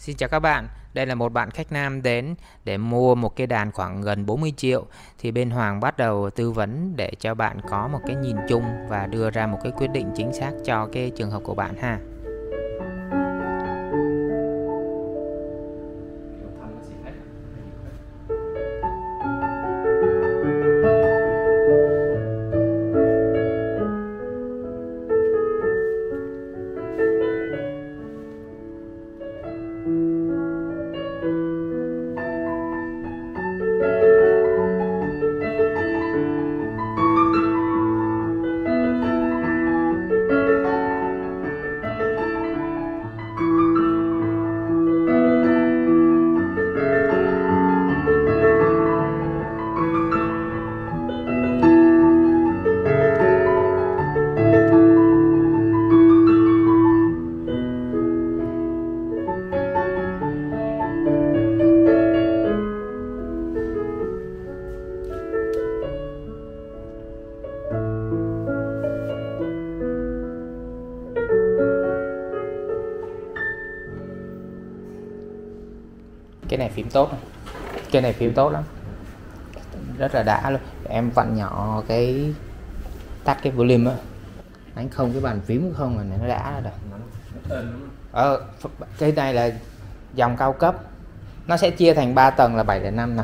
Xin chào các bạn, đây là một bạn khách nam đến để mua một cái đàn khoảng gần 40 triệu thì bên Hoàng bắt đầu tư vấn để cho bạn có một cái nhìn chung và đưa ra một cái quyết định chính xác cho cái trường hợp của bạn ha. Phím tốt cái này phím tốt lắm. Rất là đã luôn. Em vặn nhỏ cái tắt cái volume á. Đánh không cái bàn phím không là nó đã rồi. Ờ, cái này là dòng cao cấp. Nó sẽ chia thành 3 tầng là 705 nè.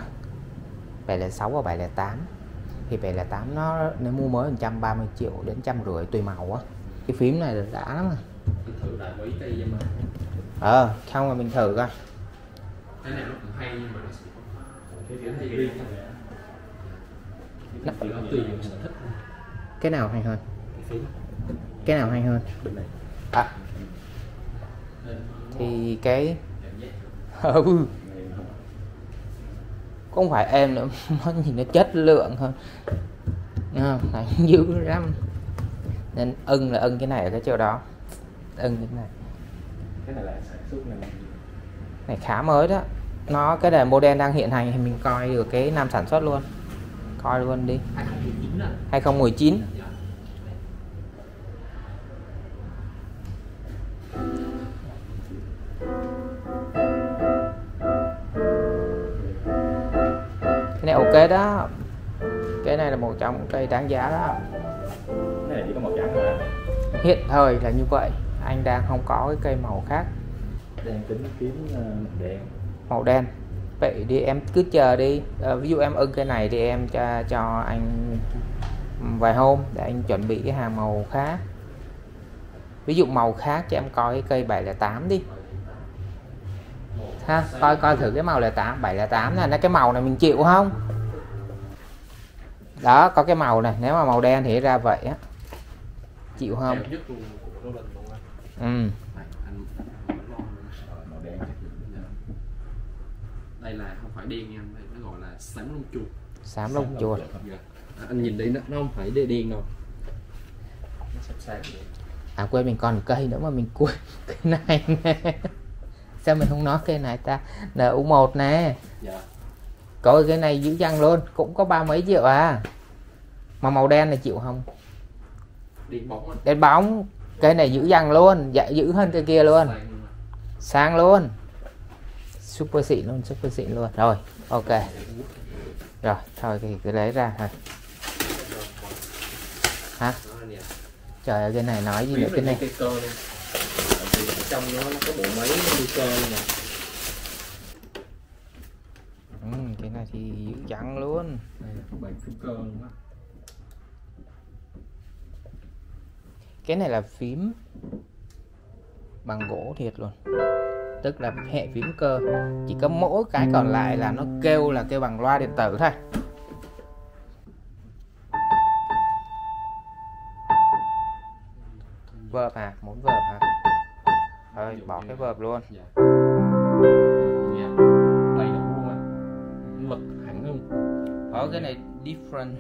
706 và 708 thì 708 nó nếu mua mới 130 triệu đến trăm rưỡi tùy màu á. Cái phím này là đã lắm à thử lại mấy cây mà. Ờ không mà mình thử coi cái này nó cũng hay nhưng mà nó sẽ có cái phím hay riêng. Nó- tùy sở thích cái nào hay hơn? Cái nào hay hơn? À. Thì cái ừ. Không phải em nữa nó nhìn nó chất lượng hơn. Không? Đánh dữ lắm. Nên ưng là ưng cái này ở cái chỗ đó. Ưng cái này. Cái này là sản xuất này này khá mới đó nó cái này model đang hiện hành thì mình coi được cái năm sản xuất luôn. Coi luôn đi. 2019 à 2019 Dạ. cái này ok đó. Cái này là một trong cây đáng giá đó. Cái này chỉ có màu trắng thôi hiện thời là như vậy. Anh đang không có cái cây màu khác. Đang tính kiếm uh, đèn màu đen. Vậy đi em cứ chờ đi. Ờ, ví dụ em ưng cái này thì em cho cho anh vài hôm để anh chuẩn bị cái hàng màu khác. Ví dụ màu khác cho em coi cái cây 708 đi. Ha coi coi thử cái màu 08 708 này nó cái màu này mình chịu không? Đó có cái màu này nếu mà màu đen thì ra vậy á. Chịu không? Ừ này anh anh anh lo luôn. Ờ, màu đen chắc được. Đây là không phải đen nha đây nó gọi là sáng lông chuột. Xám lông chuột. Dạ. À, anh nhìn đi nó, nó không phải đen đen đâu. Nó sáng sáng vậy. À quên mình còn một cây nữa mà mình quên cái này nè. Sao mình không nói cây này ta? NU1 nè. Dạ. Coi cái này dữ dằn luôn cũng có ba mấy triệu à. Mà màu đen này chịu không? Đen bóng á đen bóng. Cây này dữ dằn luôn dạ dữ hơn cây kia luôn. Sáng sang luôn super xịn luôn super xịn luôn. Rồi ok. Rồi thôi thì cứ lấy ra thôi hả? Trời ơi cái này nói gì nữa cái này? trong nó có bộ máy cơ nè. Ừ, cái này thì dữ dằn luôn. Đây là có bảy phím cơ luôn á cái này là phím bằng gỗ thiệt luôn tức là hệ phím cơ. Chỉ có mỗi cái còn lại là nó kêu là kêu bằng loa điện tử thôi. Vợp à muốn vợp hả? Thôi bỏ cái vợp luôn. Dạ. Ở cái này different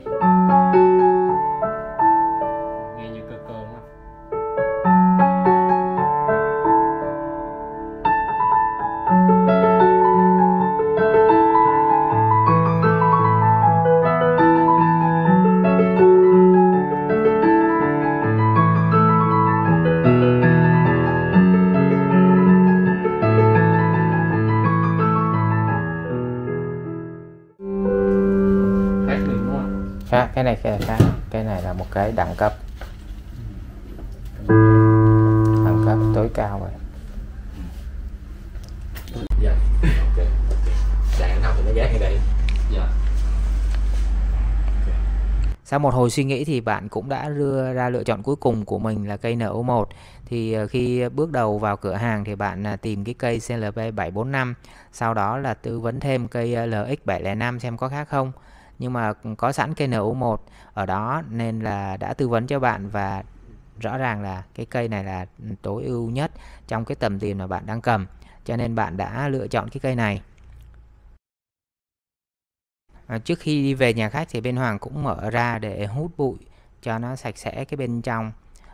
khác cái này cái khác cái này là một cái đẳng cấp. Đẳng cấp tối cao rồi. Dạ. Ok đạn nào thì nó gác ngay đây. Dạ. Sau một hồi suy nghĩ thì bạn cũng đã đưa ra lựa chọn cuối cùng của mình là cây NO1 thì ờ, khi bước đầu vào cửa hàng thì bạn à, tìm cái cây CLP 745 sau đó là tư vấn thêm cây ờ, LX 705 xem có khác không nhưng mà có sẵn cây NO1 ở đó nên là đã tư vấn cho bạn và rõ ràng là cái cây này là tối ưu nhất trong cái tầm tiền mà bạn đang cầm. Cho nên bạn đã lựa chọn cái cây này. À, trước khi đi về nhà khách thì bên Hoàng cũng mở ra để hút bụi cho nó sạch sẽ cái bên trong.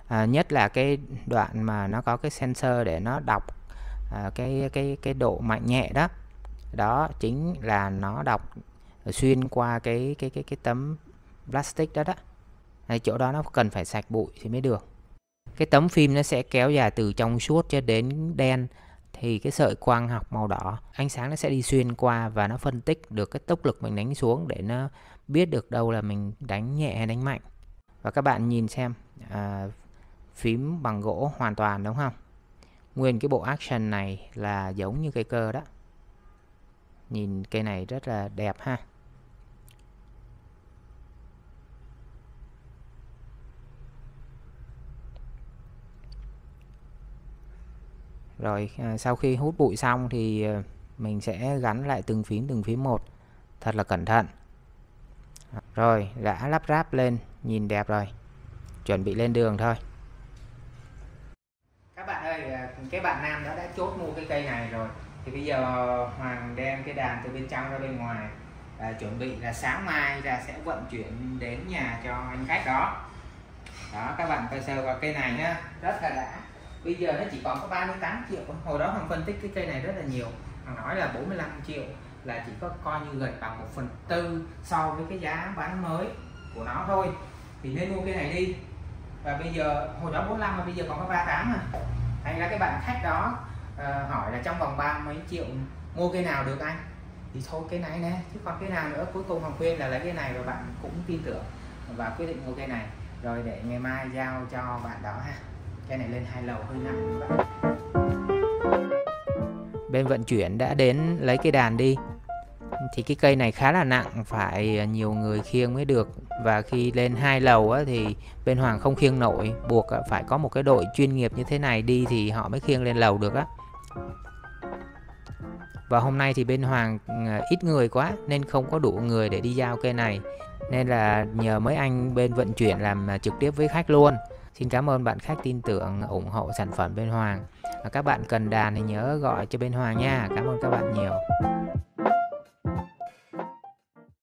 À, nhất là cái đoạn mà nó có cái sensor để nó đọc à, cái cái cái độ mạnh nhẹ đó. Đó chính là nó đọc xuyên qua cái cái cái cái tấm plastic đó đó. Đấy, chỗ đó nó cần phải sạch bụi thì mới được. Cái tấm phim nó sẽ kéo dài từ trong suốt cho đến đen thì cái sợi quang học màu đỏ ánh sáng nó sẽ đi xuyên qua và nó phân tích được cái tốc lực mình đánh xuống để nó biết được đâu là mình đánh nhẹ hay đánh mạnh. Và các bạn nhìn xem à, phím bằng gỗ hoàn toàn đúng không? Nguyên cái bộ action này là giống như cây cơ đó. Nhìn cây này rất là đẹp ha. Rồi à, sau khi hút bụi xong thì ờ, mình sẽ gắn lại từng phím từng phím một. Thật là cẩn thận. Rồi đã lắp ráp lên nhìn đẹp rồi. Chuẩn bị lên đường thôi. Các bạn ơi à, cái bạn nam đó đã chốt mua cái cây này rồi. Thì bây giờ Hoàng đem cái đàn từ bên trong ra bên ngoài. À, chuẩn bị là sáng mai ra sẽ vận chuyển đến nhà cho anh khách đó. Đó các bạn coi sơ vào cây này nhá. Rất là đã bây giờ nó chỉ còn có 38 triệu hồi đó Hoàng phân tích cái cây này rất là nhiều. Hoàng nói là 45 triệu là chỉ có coi như gần bằng một phần tư so với cái giá bán mới của nó thôi. Thì nên mua cây này đi. Và bây giờ hồi đó 45 mà bây giờ còn có 38 à. Hay là cái bạn khách đó uh, hỏi là trong vòng ba mấy triệu mua cây nào được anh? Thì thôi cái này nè. Chứ còn cái nào nữa? Cuối cùng hoàng khuyên là lấy cái này và bạn cũng tin tưởng và quyết định mua cây này. Rồi để ngày mai giao cho bạn đó ha cái này lên hai lầu hơi nặng. Bên vận chuyển đã đến lấy cây đàn đi. Thì cái cây này khá là nặng phải nhiều người khiêng mới được. Và khi lên hai lầu á, thì bên Hoàng không khiêng nổi. Buộc phải có một cái đội chuyên nghiệp như thế này đi thì họ mới khiêng lên lầu được á. Và hôm nay thì bên Hoàng ờ, ít người quá nên không có đủ người để đi giao cây này. Nên là nhờ mấy anh bên vận chuyển làm ờ, trực tiếp với khách luôn. Xin cảm ơn bạn khách tin tưởng, ủng hộ sản phẩm bên Hoàng. Các bạn cần đàn thì nhớ gọi cho bên Hoàng nha. Cảm ơn các bạn nhiều.